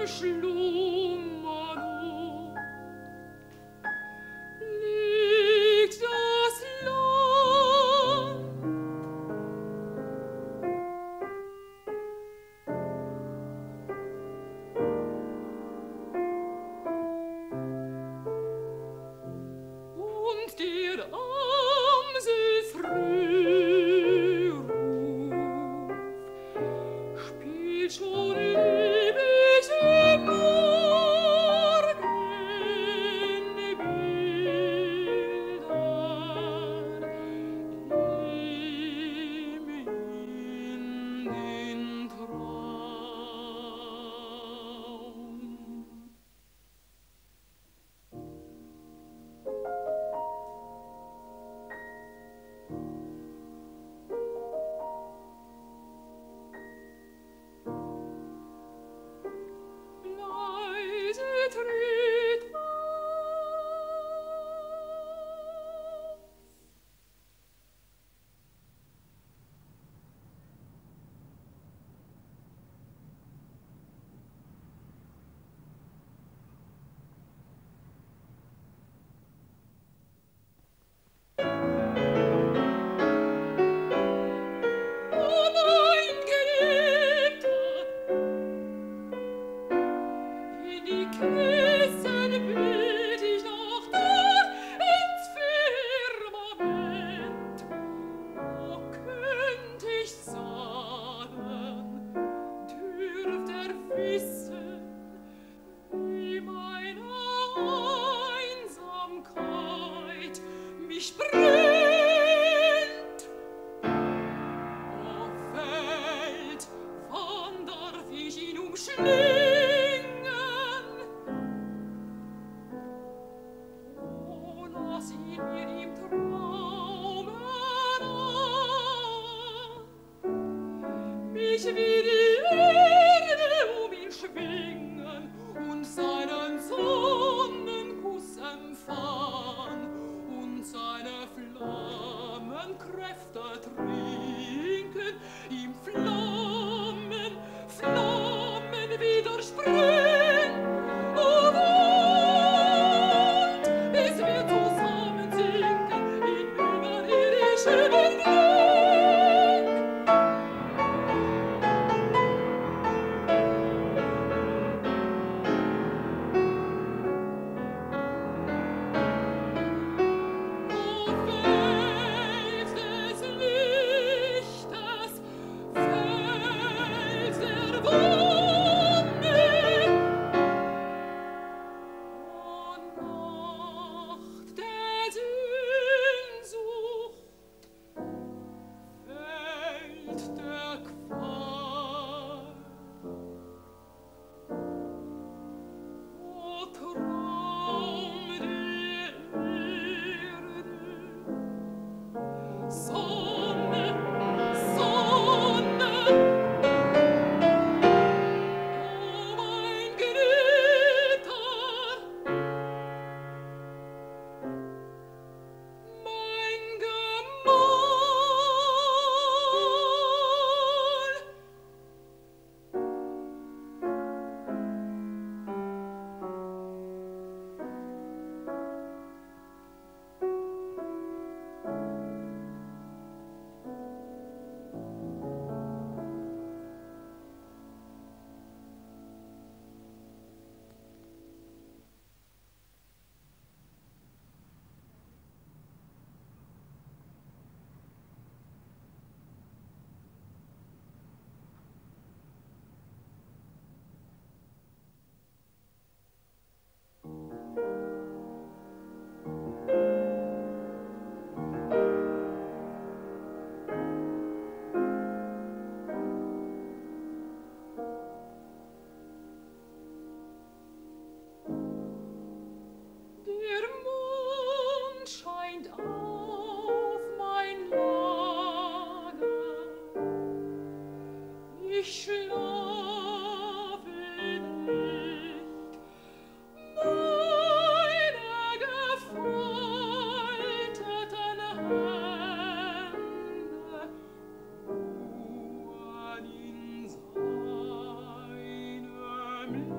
im Schluss. me.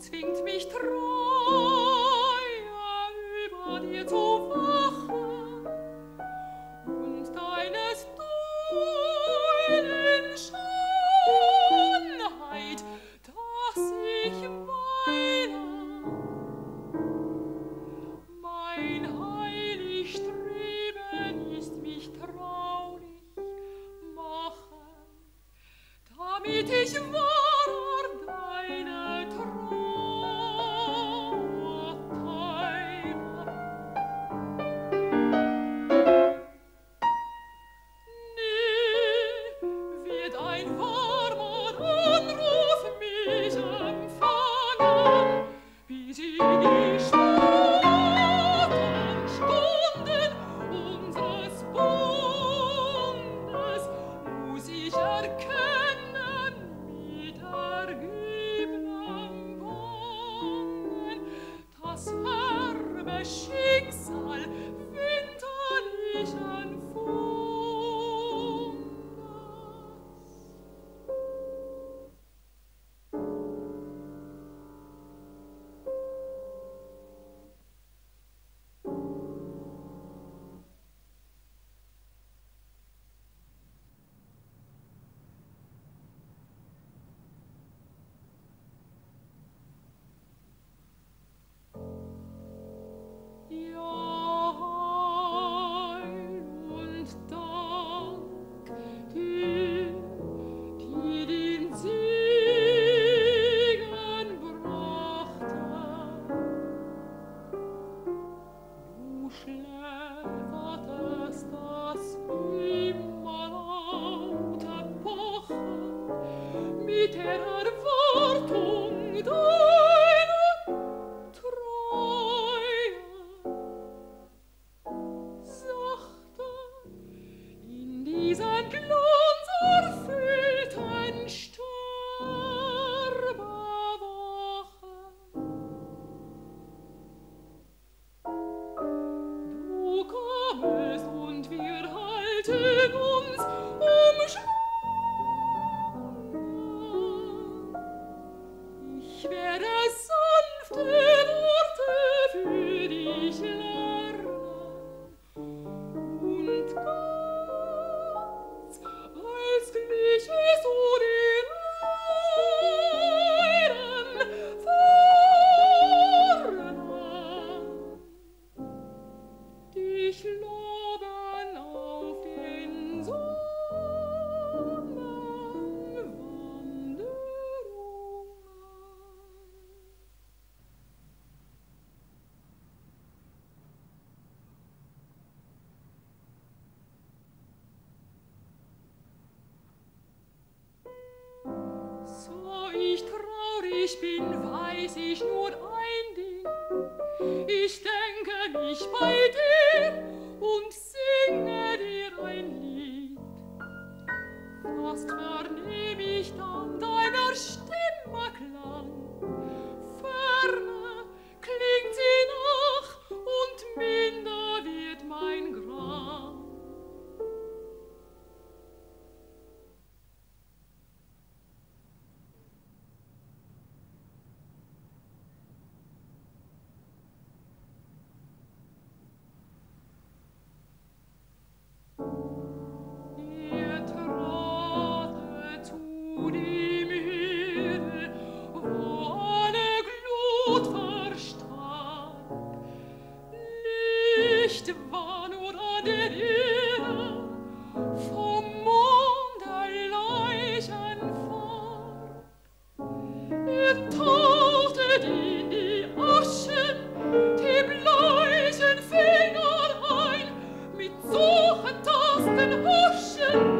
zwingt mich Trost. weiß nur ein Ding. Ich denke nicht bei open ocean.